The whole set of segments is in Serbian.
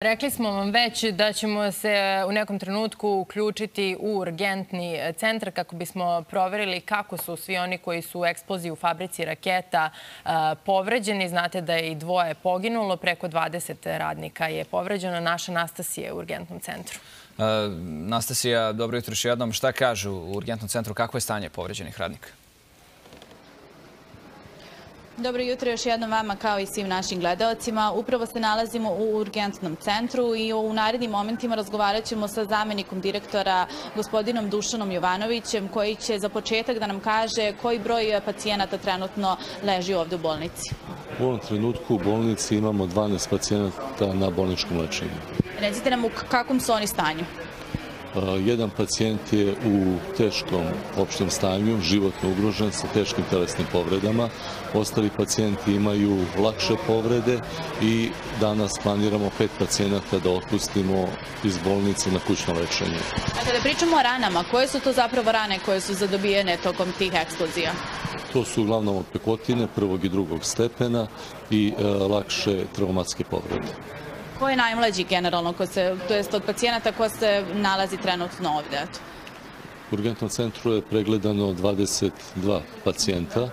Rekli smo vam već da ćemo se u nekom trenutku uključiti u urgentni centar kako bismo proverili kako su svi oni koji su u eksploziji u fabrici raketa povređeni. Znate da je i dvoje poginulo, preko 20 radnika je povređeno. Naša Nastasija je u urgentnom centru. Nastasija, dobro jutro još jednom. Šta kažu u urgentnom centru? Kako je stanje povređenih radnika? Dobro jutro još jednom vama kao i svim našim gledalcima. Upravo se nalazimo u urgentnom centru i u narednim momentima razgovarat ćemo sa zamenikom direktora gospodinom Dušanom Jovanovićem koji će za početak da nam kaže koji broj pacijenata trenutno leži ovde u bolnici. U ovom trenutku u bolnici imamo 12 pacijenata na bolničkom lečenju. Recite nam u kakvom su oni stanju? Jedan pacijent je u teškom opštem stanju, životno ugrožen sa teškim telesnim povredama. Ostali pacijenti imaju lakše povrede i danas planiramo pet pacijenata da otpustimo iz bolnice na kućno lečenje. A kada pričamo o ranama, koje su to zapravo rane koje su zadobijene tokom tih eksplozija? To su uglavnom opekotine prvog i drugog stepena i e, lakše traumatske povrede. Ko je najmlađi generalno, ko se, to jest od pacijenata ko se nalazi trenutno ovde? U urgentnom centru je pregledano 22 pacijenta.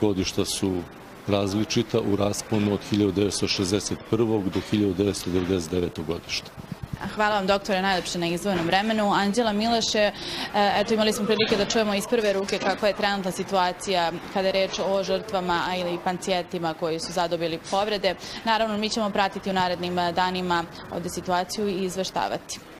Godišta su različita u rasponu od 1961. do 1999. godišta. Hvala vam doktore najlepše na izvojenom vremenu. Anđela Mileše, e, eto imali smo prilike da čujemo iz prve ruke kakva je trenutna situacija kada je reč o žrtvama ili pancijentima koji su zadobili povrede. Naravno, mi ćemo pratiti u narednim danima ovde situaciju i izveštavati.